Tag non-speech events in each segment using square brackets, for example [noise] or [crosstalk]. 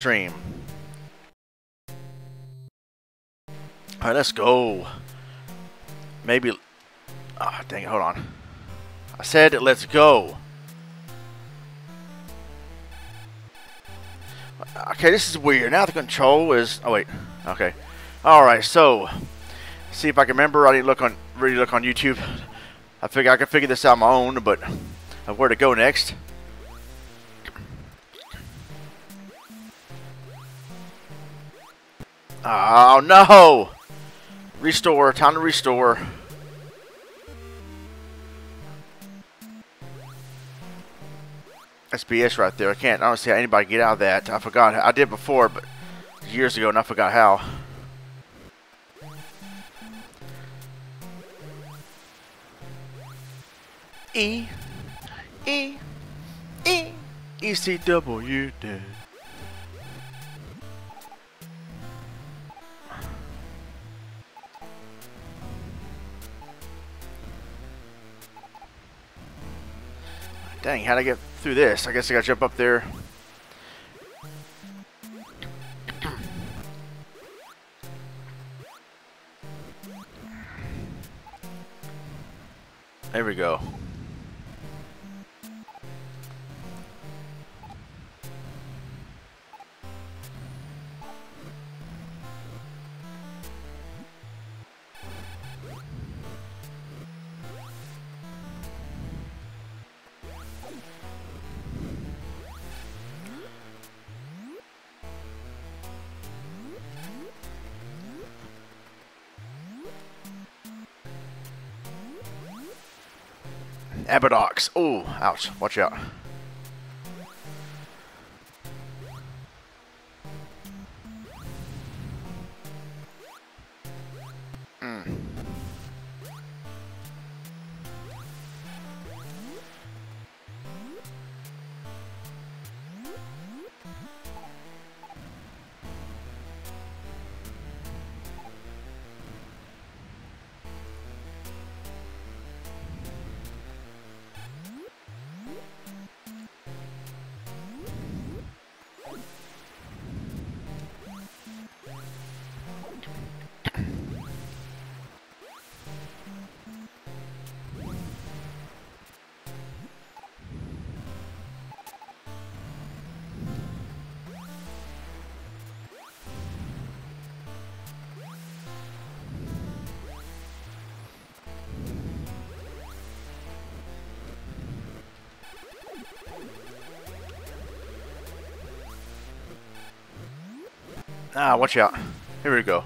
stream. Alright, let's go. Maybe... Oh, dang it, hold on. I said let's go. Okay, this is weird. Now the control is... Oh, wait. Okay. Alright, so... See if I can remember. I didn't look on really look on YouTube. I figure I can figure this out on my own, but uh, where to go next. Oh no! Restore, time to restore. SBS right there. I can't, I don't see how anybody get out of that. I forgot. I did before, but years ago, and I forgot how. E, E, E, E C Dang, how'd I get through this? I guess I gotta jump up there. There we go. Abadox. Oh, ouch. Watch out. Ah, watch out. Here we go.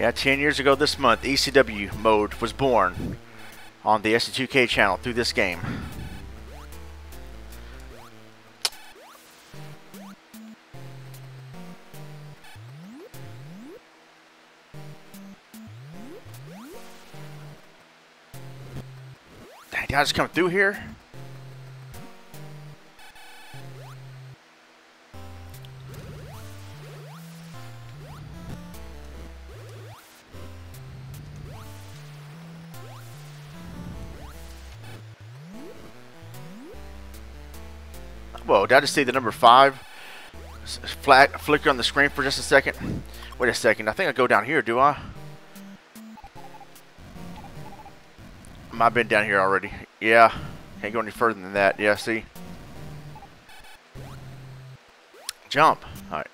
Yeah, 10 years ago this month, ECW mode was born on the ST2K channel through this game. Did I just come through here? Whoa, did I just see the number five flat flicker on the screen for just a second? Wait a second, I think I go down here, do I? I've been down here already. Yeah, can't go any further than that. Yeah, see? Jump. Alright.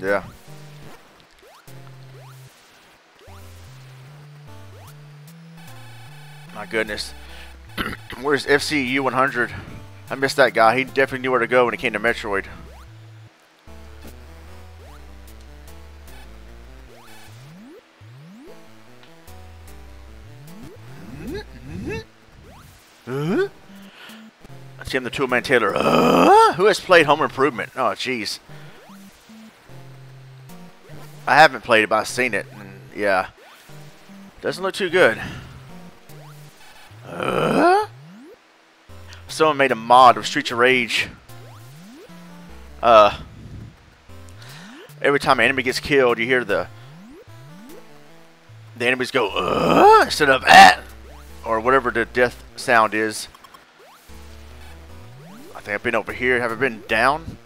Yeah. My goodness. [clears throat] Where's FCU 100? I missed that guy. He definitely knew where to go when it came to Metroid. Uh? That's him, the Tool Man Taylor. Uh? Who has played Home Improvement? Oh, jeez. I haven't played it, but I've seen it. And yeah. Doesn't look too good. Uh? Someone made a mod of Streets of Rage. Uh, every time an enemy gets killed, you hear the the enemies go uh, instead of at or whatever the death sound is. I think I've been over here. Have I been down?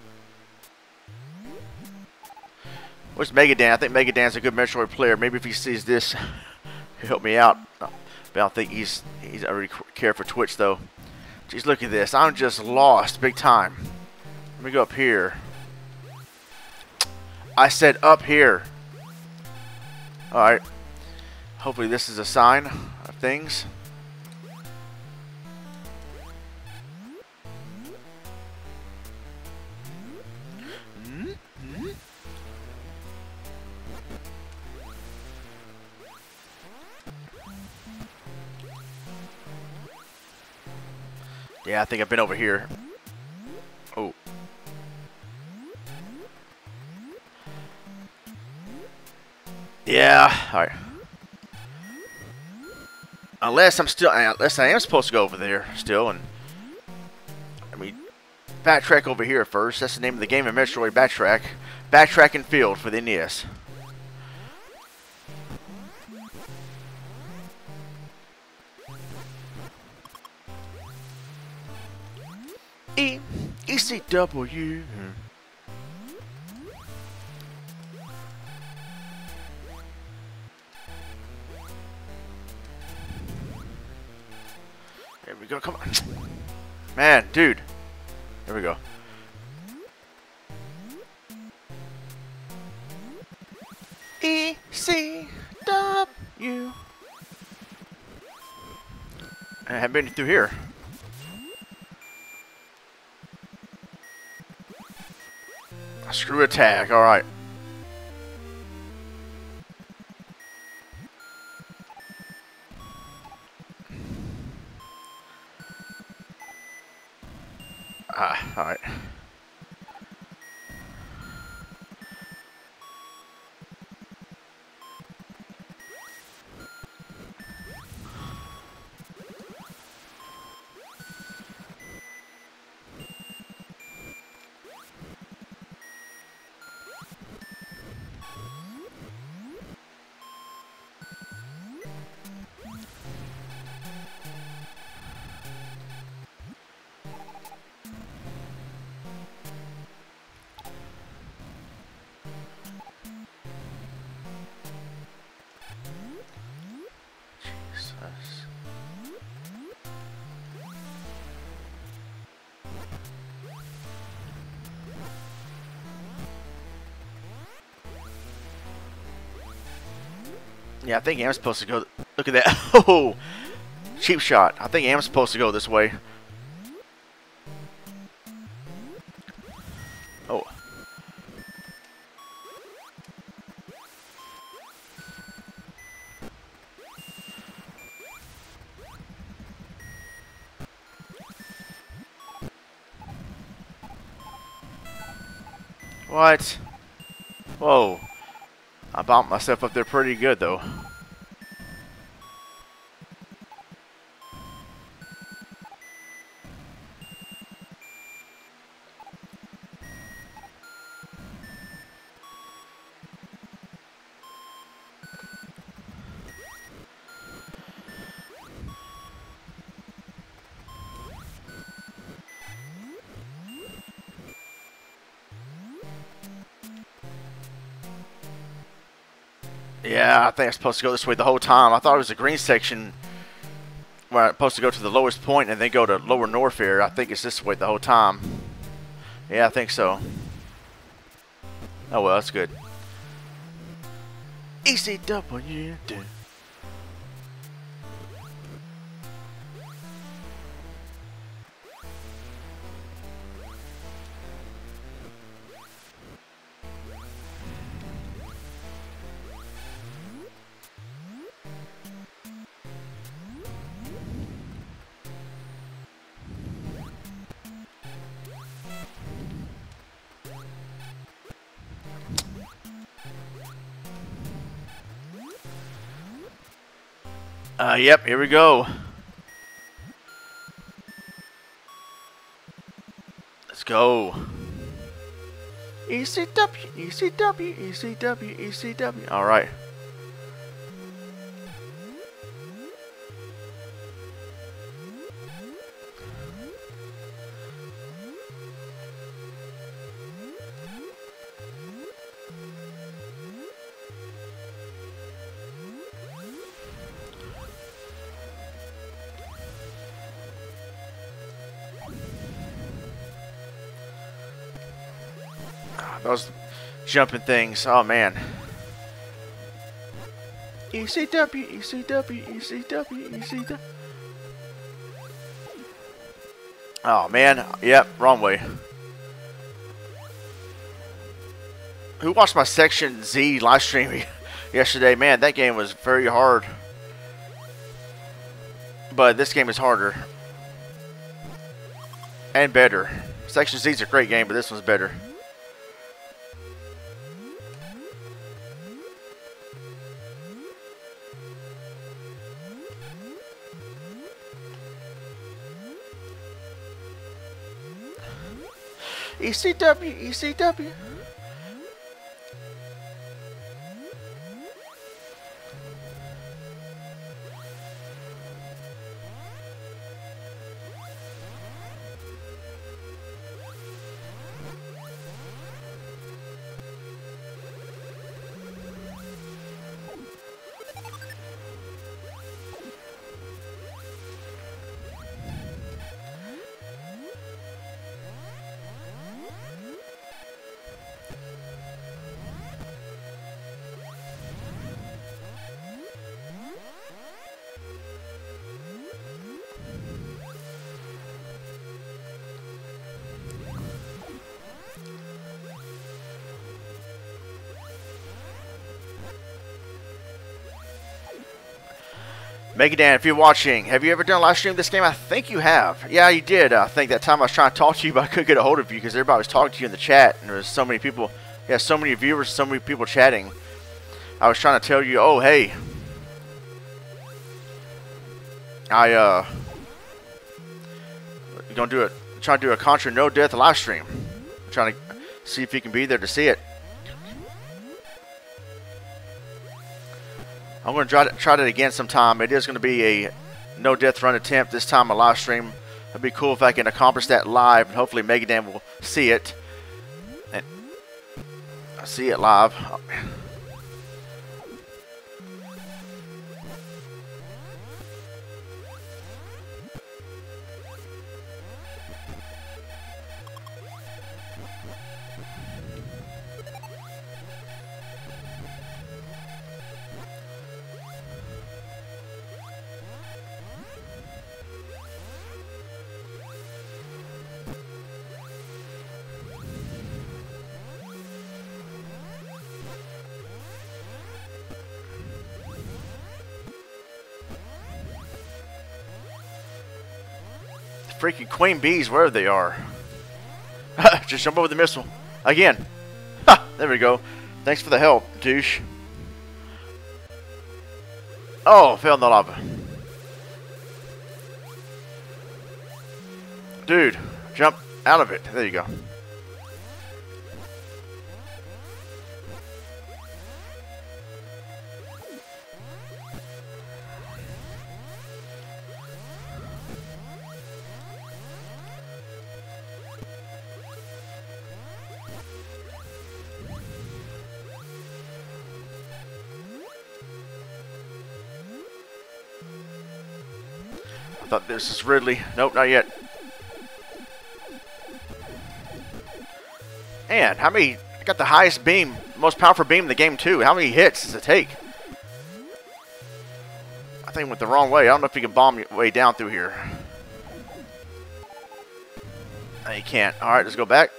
Where's Megadan? I think Megadan's a good Metroid player. Maybe if he sees this, [laughs] he'll help me out. But I don't think he's he's really care for Twitch though. Jeez, look at this. I'm just lost big time. Let me go up here. I said up here. Alright. Hopefully this is a sign of things. Yeah, I think I've been over here. Oh. Yeah, alright. Unless I'm still, uh, unless I am supposed to go over there still, and I mean, backtrack over here first. That's the name of the game of Metroid Backtrack. Backtrack and Field for the NES. E E C W. There we go. Come on, man, dude. There we go. E C W. I haven't been through here. Screw attack, alright. Ah, alright. Yeah, I think I'm supposed to go. Look at that. [laughs] Oh, cheap shot. I think I'm supposed to go this way. Myself up there pretty good, though. Think I'm supposed to go this way the whole time. I thought it was a green section where I'm supposed to go to the lowest point and then go to lower north here. I think it's this way the whole time. Yeah, I think so. Oh well, that's good. ECW. Uh, yep, here we go. Let's go. ECW, ECW, ECW, ECW. All right. Jumping things. Oh, man. ECW, ECW, ECW, ECW. Oh, man. Yep, wrong way. Who watched my Section Z live stream [laughs] yesterday? Man, that game was very hard. But this game is harder. And better. Section Z is a great game, but this one's better. ECW, ECW. Megadan, if you're watching, have you ever done a live stream of this game? I think you have. Yeah, you did. I think that time I was trying to talk to you, but I couldn't get a hold of you because everybody was talking to you in the chat, and there was so many people. Yeah, so many viewers, so many people chatting. I was trying to tell you, oh hey, I uh, gonna do it. Trying to do a Contra No Death live stream. I'm trying to see if you can be there to see it. I'm going to try, try it again sometime. It is going to be a no death run attempt this time a live stream. It'd be cool if I can accomplish that live. And hopefully Megadan will see it. And see it live. Oh, freaking queen bees wherever they are. [laughs] Just jump over the missile. Again. Ha! There we go. Thanks for the help, douche. Oh, fell in the lava. Dude, jump out of it. There you go. This is Ridley. Nope, not yet. And how many? Got the highest beam, most powerful beam in the game too. How many hits does it take? I think went the wrong way. I don't know if you can bomb your way down through here. No, you can't. All right, let's go back.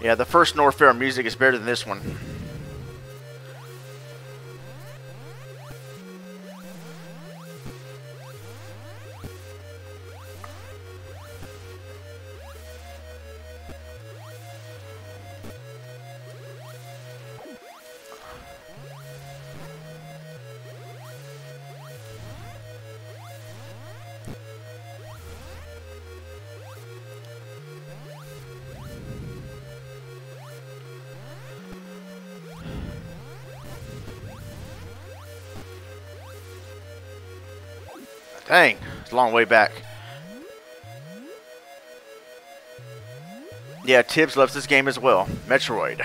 Yeah, the first Norfair music is better than this one. Dang, it's a long way back. Yeah, Tibbs loves this game as well. Metroid.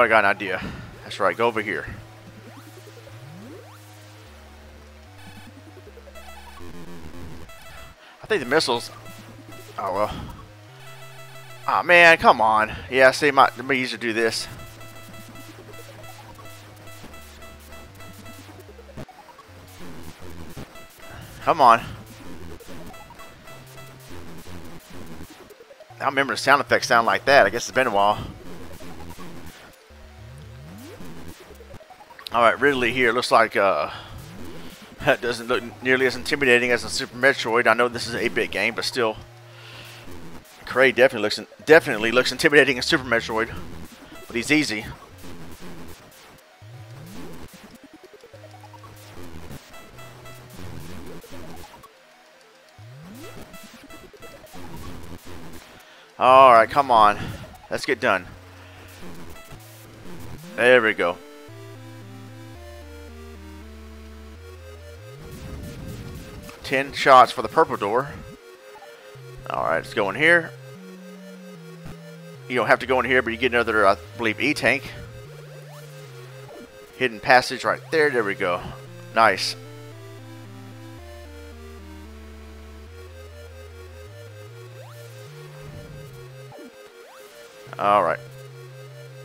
What? I got an idea. That's right. Go over here. I think the missiles. Oh well. Oh man, come on. Yeah, see, my be easier to do this. Come on. I remember the sound effects sound like that. I guess it's been a while. Alright, Ridley here. Looks like uh, that doesn't look nearly as intimidating as a Super Metroid. I know this is an 8-bit game, but still. Kraid definitely looks definitely looks intimidating in Super Metroid. But he's easy. Alright, come on. Let's get done. There we go. Ten shots for the purple door. Alright, let's go in here. You don't have to go in here, but you get another, I believe, E-Tank. Hidden passage right there. There we go. Nice. Alright.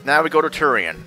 Now we go to Tourian.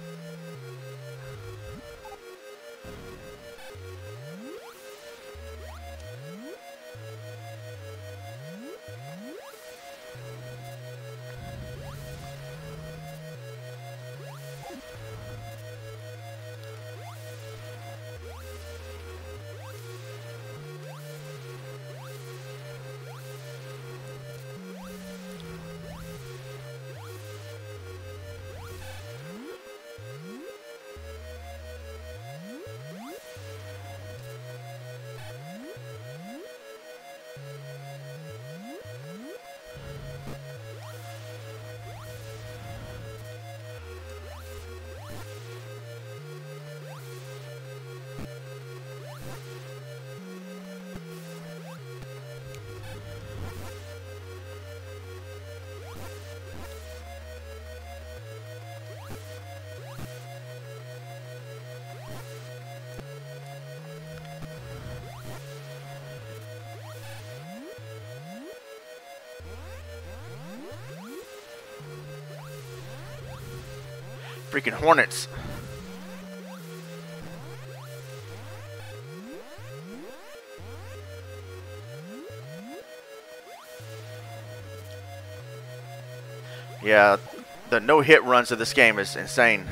Freaking hornets. Yeah, the no-hit runs of this game is insane.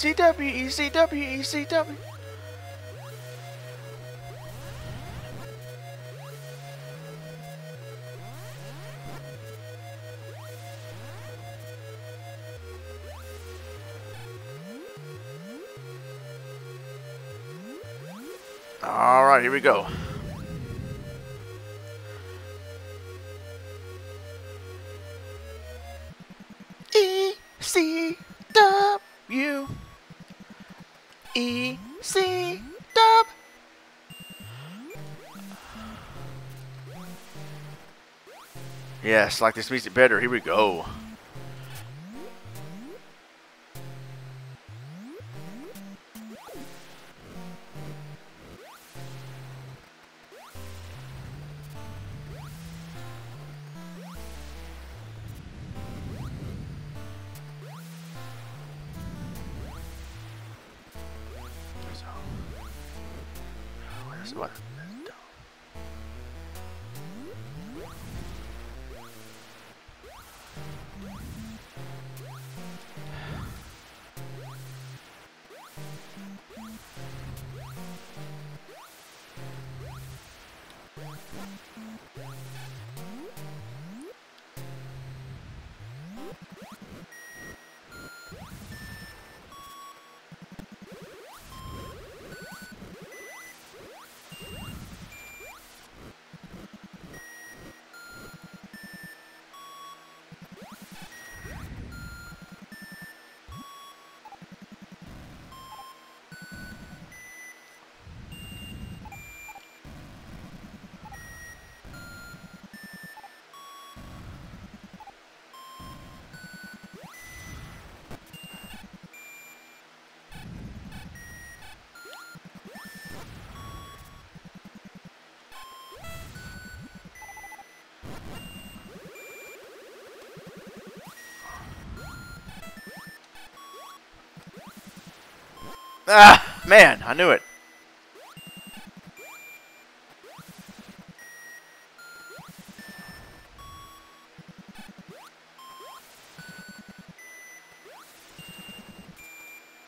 ECW, ECW, ECW. All right, here we go. Yes, like this music better. Here we go. Ah, man, I knew it.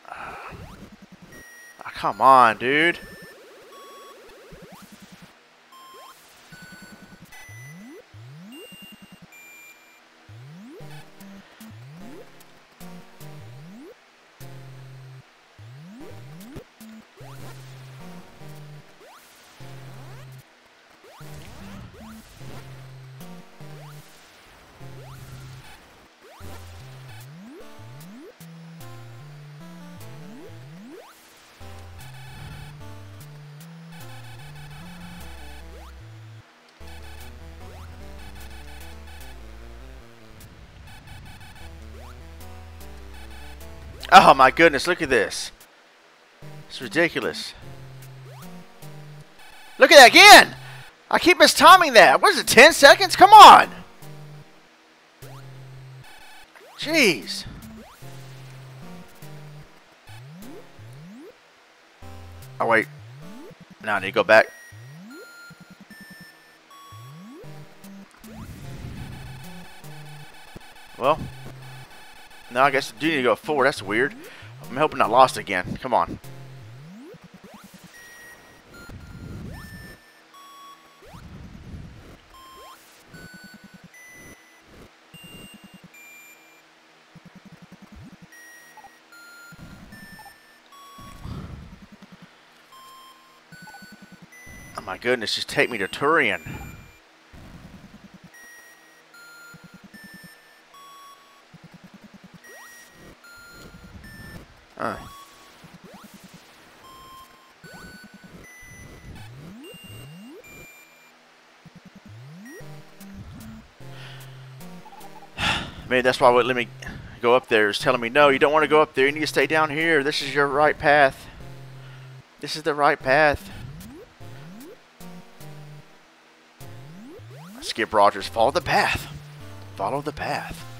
Ah, come on, dude. Oh my goodness, look at this. It's ridiculous. Look at that again! I keep mistiming that. What is it, 10 seconds? Come on! Jeez. Oh, wait. Now I need to go back. No, I guess I do need to go forward. That's weird. I'm hoping I lost again. Come on. Oh my goodness, just take me to Tourian. That's why it let me go up there. It's telling me, no, you don't want to go up there. You need to stay down here. This is your right path. This is the right path. Skip Rogers, follow the path. Follow the path.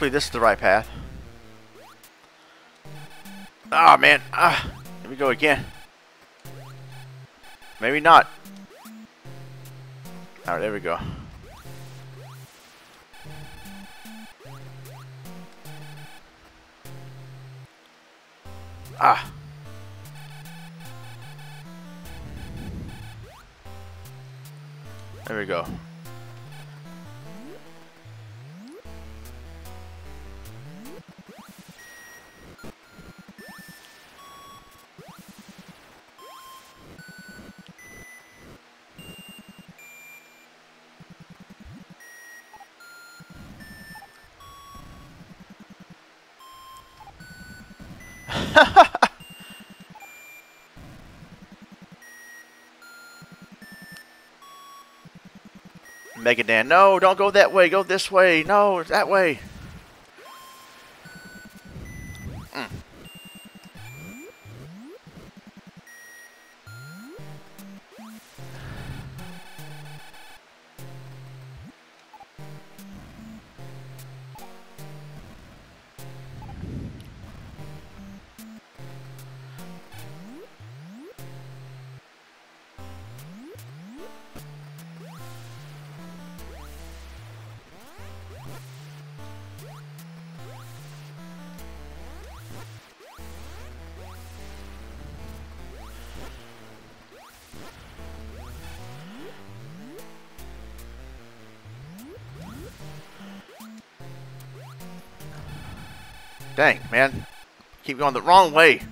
Hopefully this is the right path. Ah, oh, man. Ah, here we go again. Maybe not. Alright, there we go. Ah. There we go. Megadan, no, don't go that way, go this way, no, that way. Dang, man. Keep going the wrong way.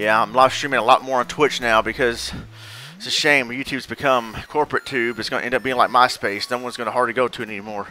Yeah, I'm live streaming a lot more on Twitch now because it's a shame YouTube's become corporate tube. It's going to end up being like MySpace. No one's going to hardly go to it anymore.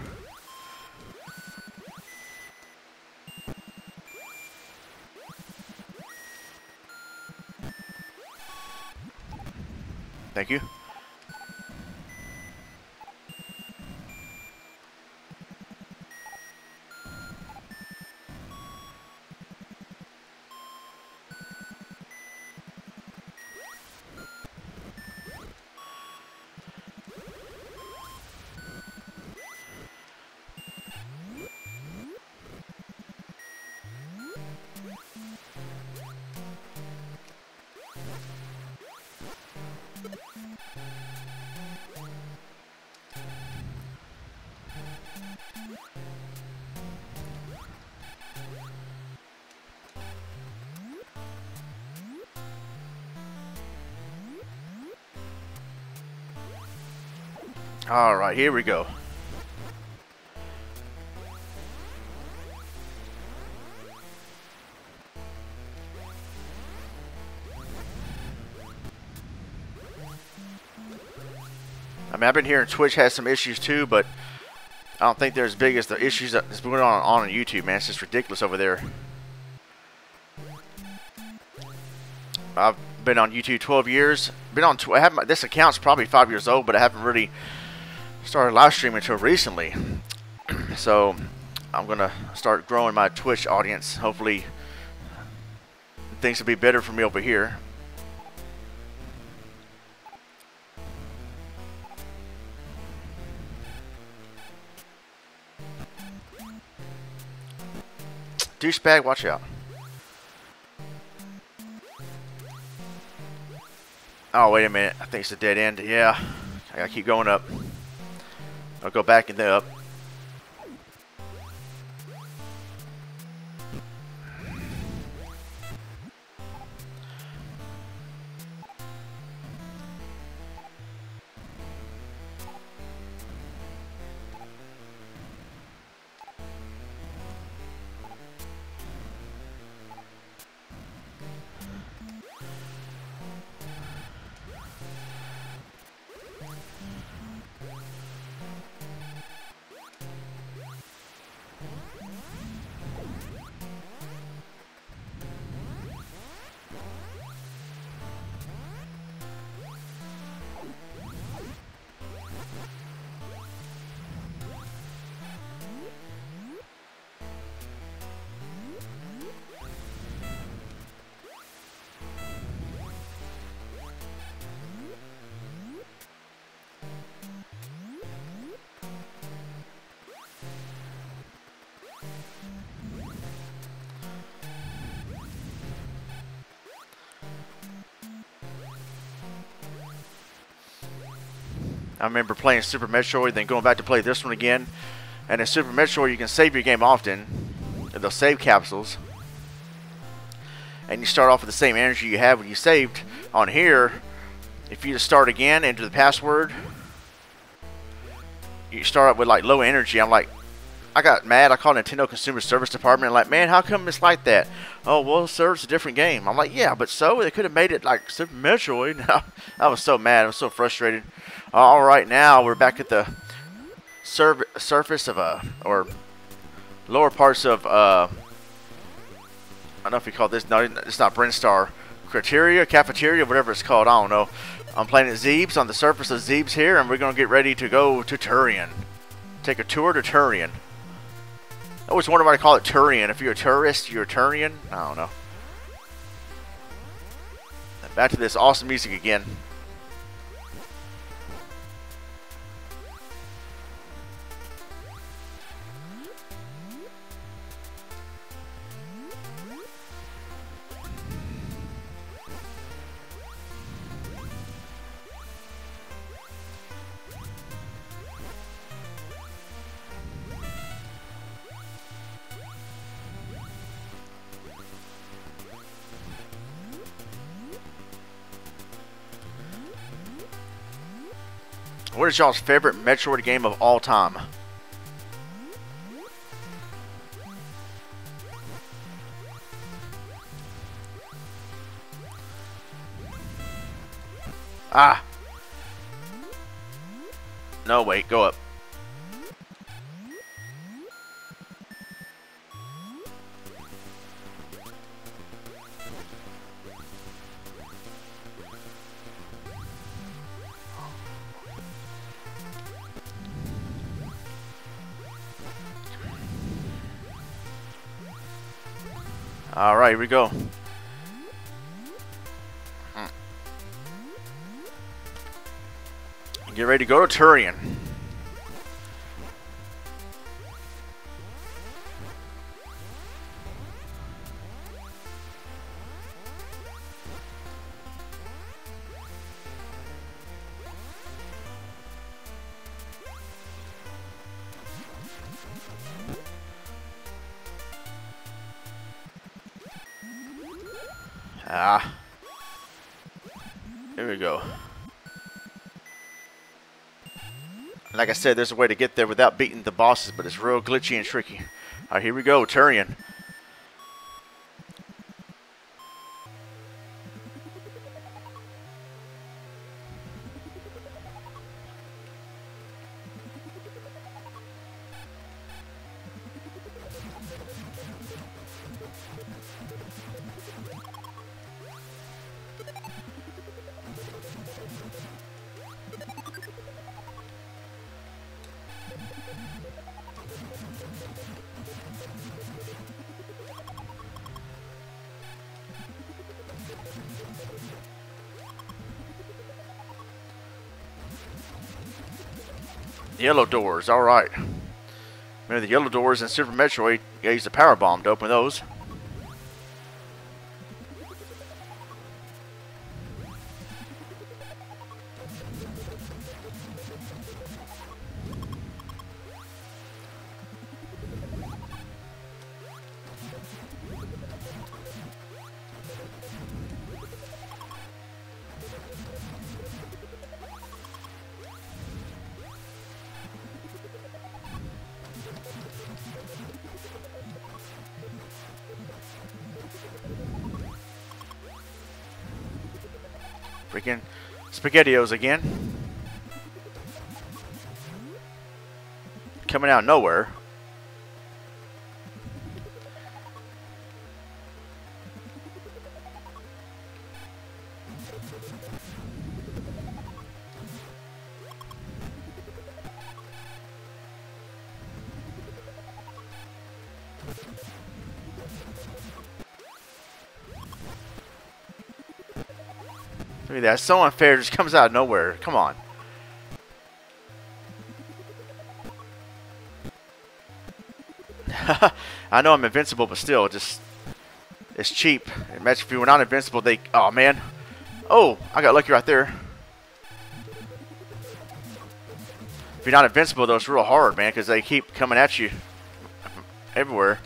Alright, here we go. I mean, I've been hearing Twitch has some issues too, but I don't think they're as big as the issues that's going on on YouTube, man. It's just ridiculous over there. I've been on YouTube 12 years. Been on tw I have my, this account's probably five years old, but I haven't really started live streaming until recently. [clears throat] so I'm gonna start growing my Twitch audience. Hopefully, things will be better for me over here. [tsk] Douchebag, watch out. Oh, wait a minute. I think it's a dead end. Yeah. I gotta keep going up. I'll go back and then up. Remember playing Super Metroid, then going back to play this one again. And in Super Metroid, you can save your game often. They'll save capsules. And you start off with the same energy you have when you saved. On here, if you just start again, enter the password. You start up with like low energy. I'm like, I got mad. I called Nintendo Consumer Service Department. Like, man, how come it's like that? Oh, well, sir, it's a different game. I'm like, yeah, but so they could have made it like Super Metroid. [laughs] I was so mad. I was so frustrated. All right, now we're back at the sur surface of a or lower parts of uh, I don't know if you call this. No, it's not Brinstar. Criteria, cafeteria, whatever it's called. I don't know. I'm playing at Zebes on the surface of Zebes here, and we're gonna get ready to go to Tourian. Take a tour to Tourian. I always wonder why they call it Tourian. If you're a tourist, you're a Tourian. I don't know. Back to this awesome music again. What is y'all's favorite Metroid game of all time? Ah! No, wait, go up. Alright, here we go. Get ready to go to Tourian. Like I said, there's a way to get there without beating the bosses, but it's real glitchy and tricky. Alright, here we go, Tourian. Yellow doors, alright. Remember the yellow doors in Super Metroid, you use the power bomb to open those. Freaking SpaghettiOs again. Coming out nowhere. Look at that. It's so unfair. It just comes out of nowhere. Come on. [laughs] I know I'm invincible, but still, just it's cheap. Imagine if you were not invincible, they. Oh man. Oh, I got lucky right there. If you're not invincible, though, it's real hard, man, because they keep coming at you everywhere.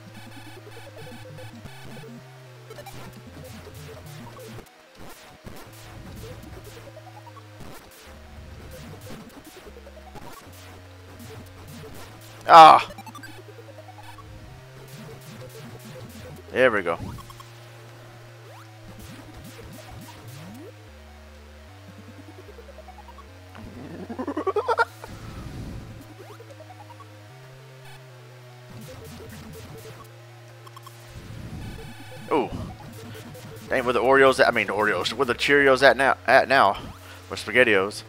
Ah. There we go. Oh. Dang, where the Oreos at? I mean, Oreos. Where the Cheerios at now? At now? Or SpaghettiOs?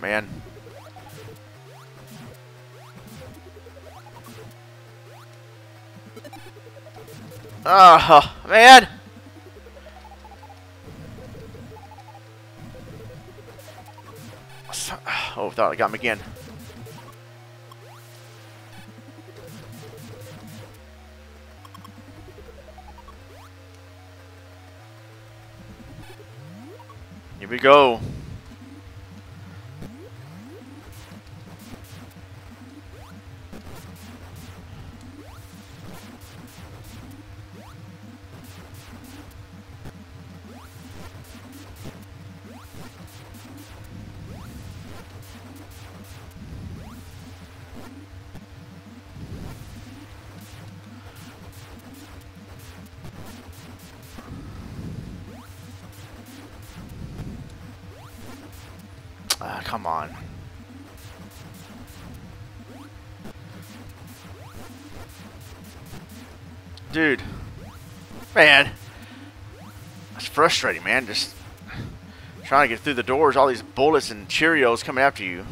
Man. Ah, oh, man! Oh, thought I got him again. Here we go. Frustrating, man. Just trying to get through the doors, all these bullets and Cheerios coming after you.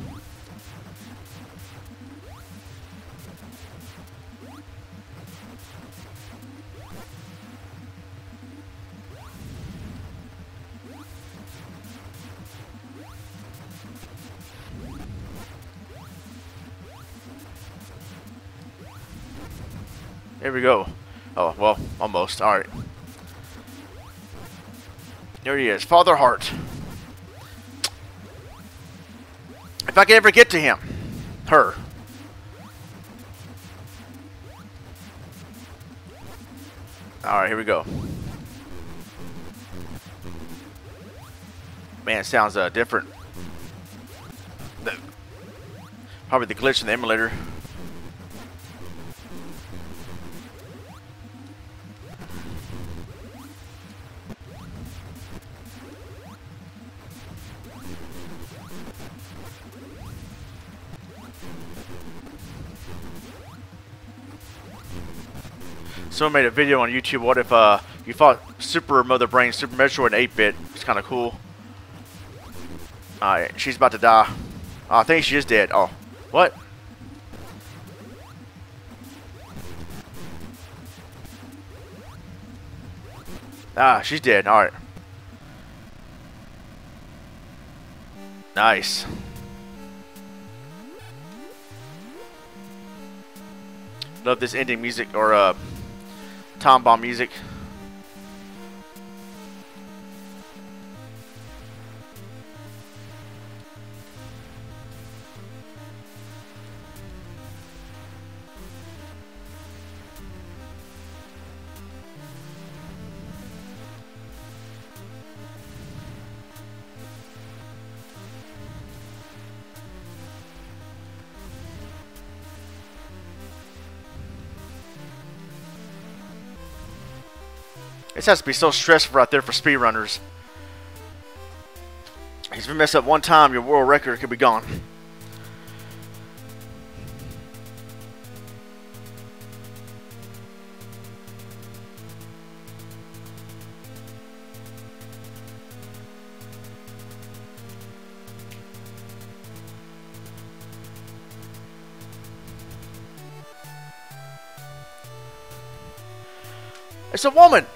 Here we go. Oh, well, almost. Alright. There he is. Father Heart. If I could ever get to him. Her. Alright, here we go. Man, sounds uh, different. Probably the glitch in the emulator. Someone made a video on YouTube. What if uh, you fought Super Mother Brain, Super Metroid, 8-bit? It's kind of cool. Alright, she's about to die. Oh, I think she is dead. Oh, what? Ah, she's dead. Alright. Nice. Love this ending music or uh, Tom Bomb music. This has to be so stressful out there for speedrunners. If you mess up one time, your world record could be gone. It's a woman!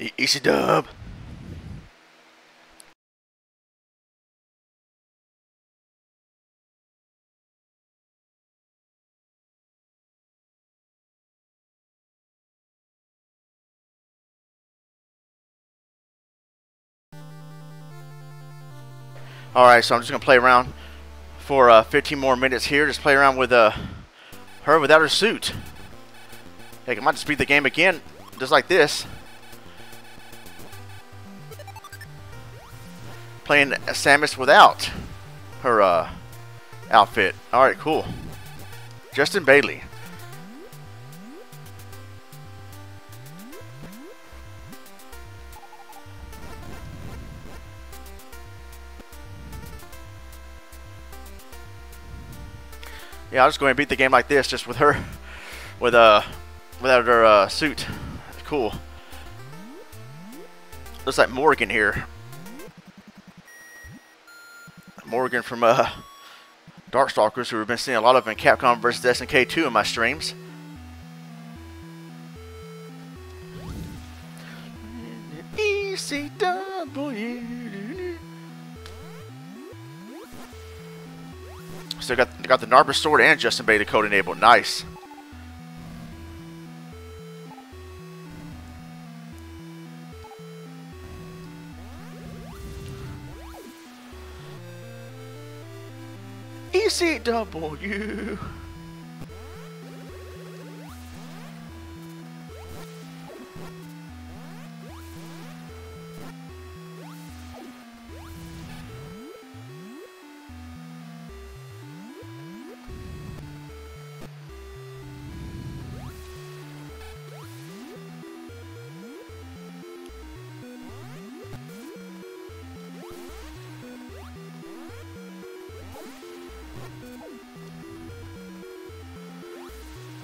Easy dub. Alright, so I'm just going to play around for uh, 15 more minutes here. Just play around with uh, her without her suit. Heck, I might just beat the game again, just like this. Playing Samus without her uh, outfit. Alright, cool. Justin Bailey. Yeah, I'll just go and beat the game like this, just with her, [laughs] with uh, without her uh, suit. Cool. Looks like Morrigan here. Morrigan from uh, Darkstalkers, who we've been seeing a lot of in Capcom vs. SNK 2 in my streams. ECW. So got got the NARPAS SWORD and Justin Bailey code enabled. Nice. ECW.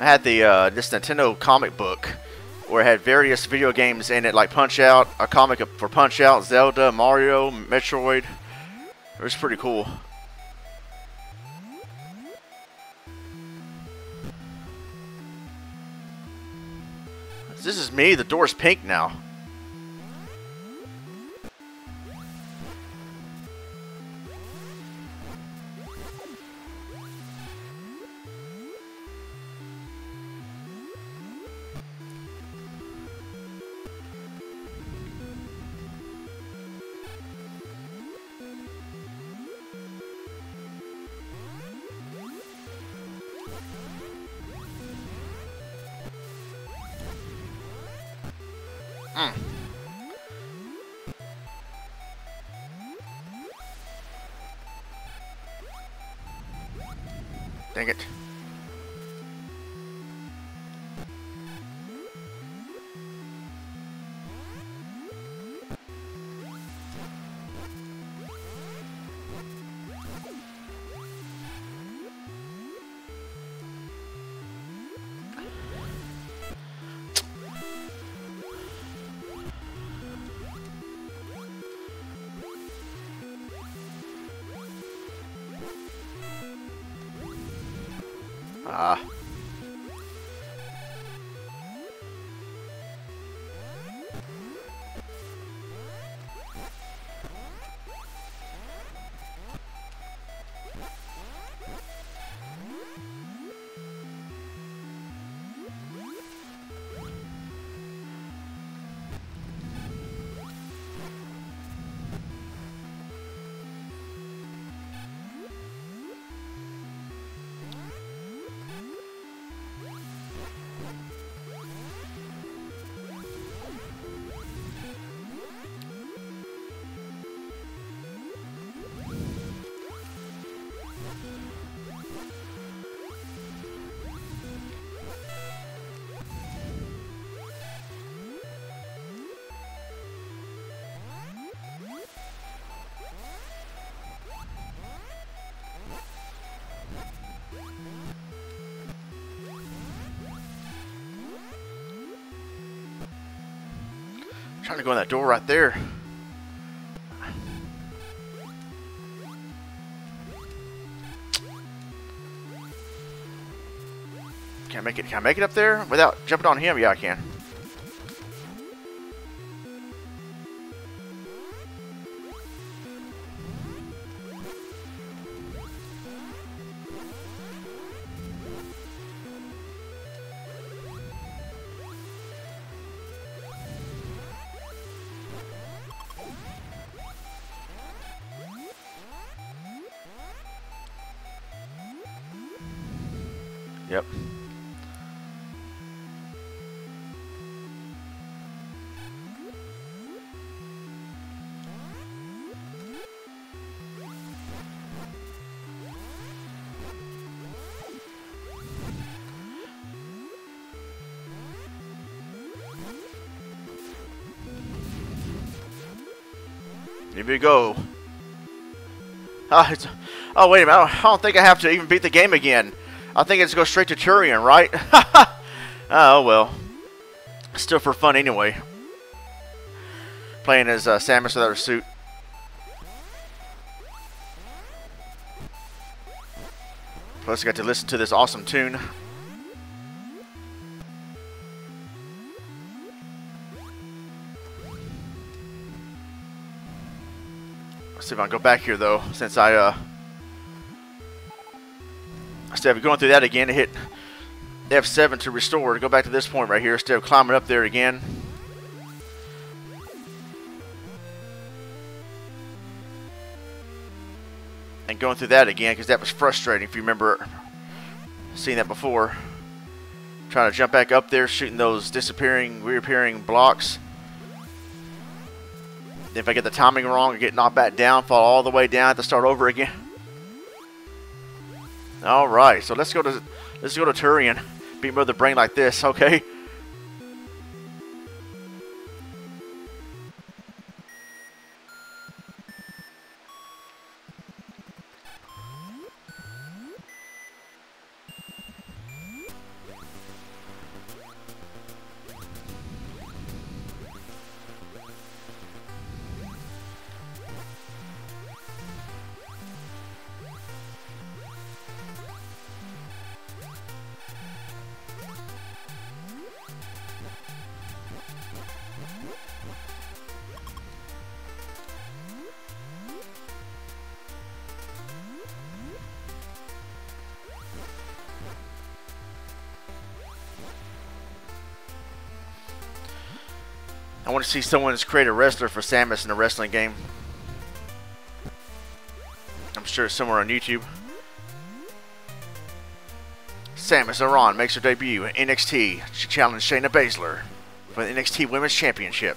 I had the uh, this Nintendo comic book where it had various video games in it, like Punch Out, a comic for Punch Out, Zelda, Mario, Metroid. It was pretty cool. This is me. The door's pink now. Trying to go in that door right there. Can I make it? Can I make it up there without jumping on him? Yeah, I can. Here we go. Oh, oh wait a minute. I don't, I don't think I have to even beat the game again. I think it's go straight to Tourian, right? [laughs] oh, well. Still for fun anyway. Playing as uh, Samus without her suit. Plus, I got to listen to this awesome tune. See if I can go back here, though, since I, uh, instead of going through that again, to hit F7 to restore, to go back to this point right here, instead of climbing up there again. and going through that again because that was frustrating if you remember seeing that before. Trying to jump back up there, shooting those disappearing, reappearing blocks. If I get the timing wrong, I get knocked back down, fall all the way down, I have to start over again. All right, so let's go to let's go to Tourian. Beat Mother Brain like this, okay? I want to see someone that's created a wrestler for Samus in a wrestling game. I'm sure it's somewhere on YouTube. Samus Aran makes her debut in NXT. She challenged Shayna Baszler for the NXT Women's Championship.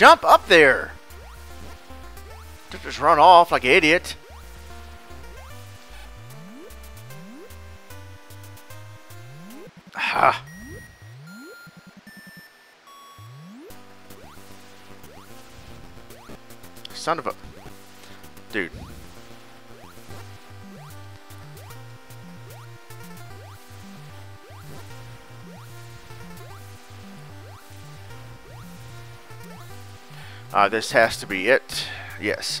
Jump up there! Don't just run off like an idiot. Uh, this has to be it. Yes.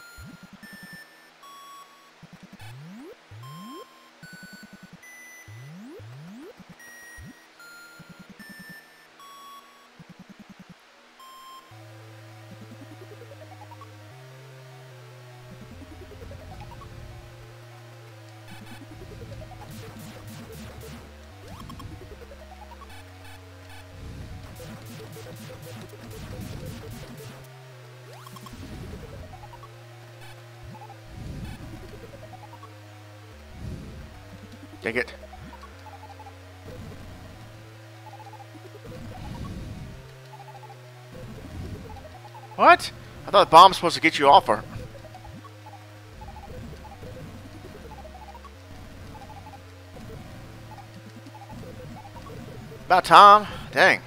I thought the bomb's supposed to get you off her. About time. Dang.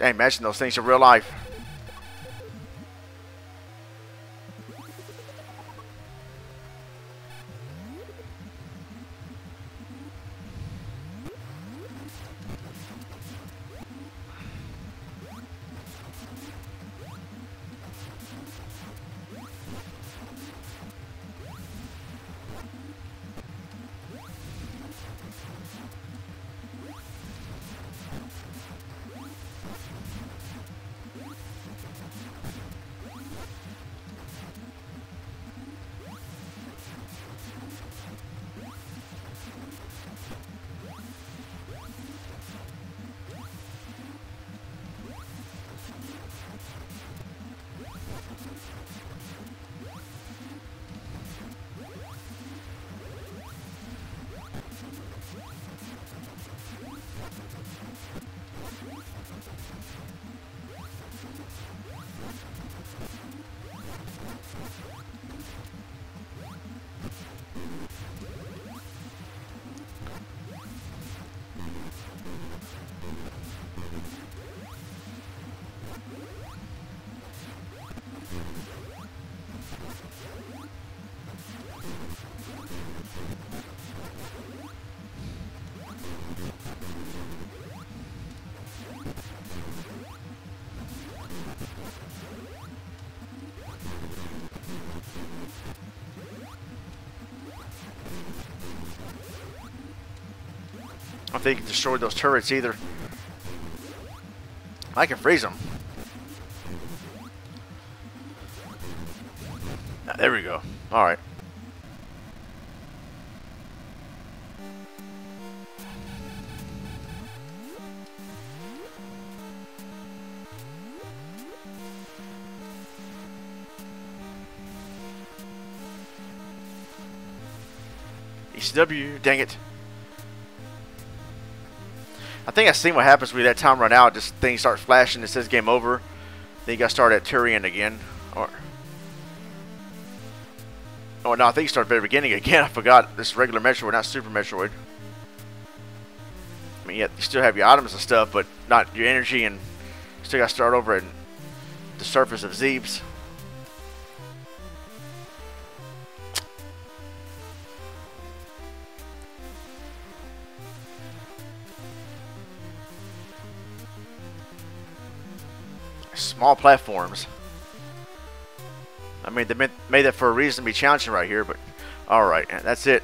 Dang, imagine those things in real life. I don't think destroyed those turrets either. I can freeze them. Ah, there we go. All right. ECW, dang it. I think I seen what happens when that time run out. Just things start flashing. It says game over. Then you got to start at Tourian again. Or oh no, I think you start at the beginning again. [laughs] I forgot. This regular Metroid, not Super Metroid. I mean, yeah, you still have your items and stuff, but not your energy, and still got to start over at the surface of Zebes. Small platforms. I mean, they made that for a reason to be challenging right here, but alright, that's it.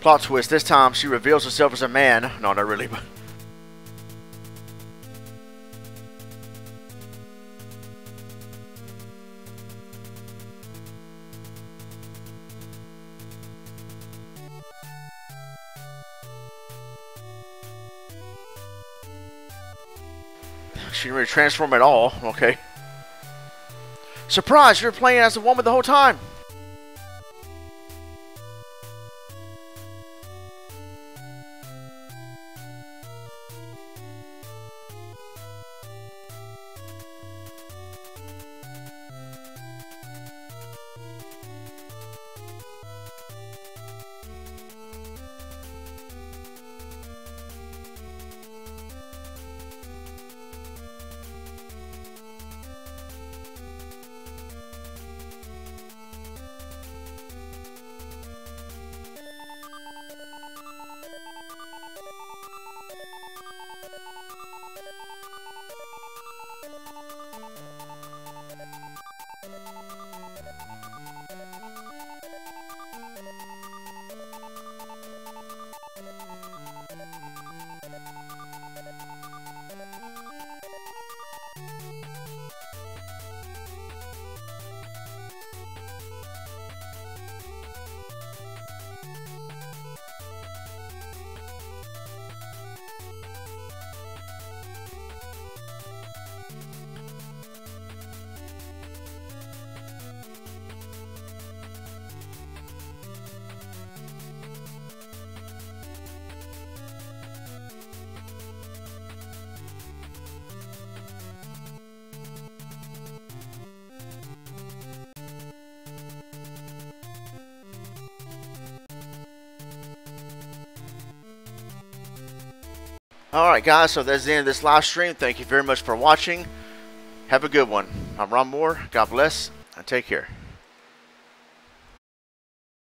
Plot twist, this time she reveals herself as a man. No, not really, but... She didn't really transform at all. Okay. Surprise! You're playing as a woman the whole time. Guys, so that's the end of this live stream. Thank you very much for watching. Have a good one. I'm Ronmower. God bless and take care.